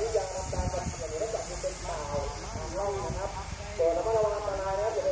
ที่ยังทำการแผนอย่างนี้าที่เป็นเปล่าเล่านะครับโปรดระมัดระวังอันตรายนะ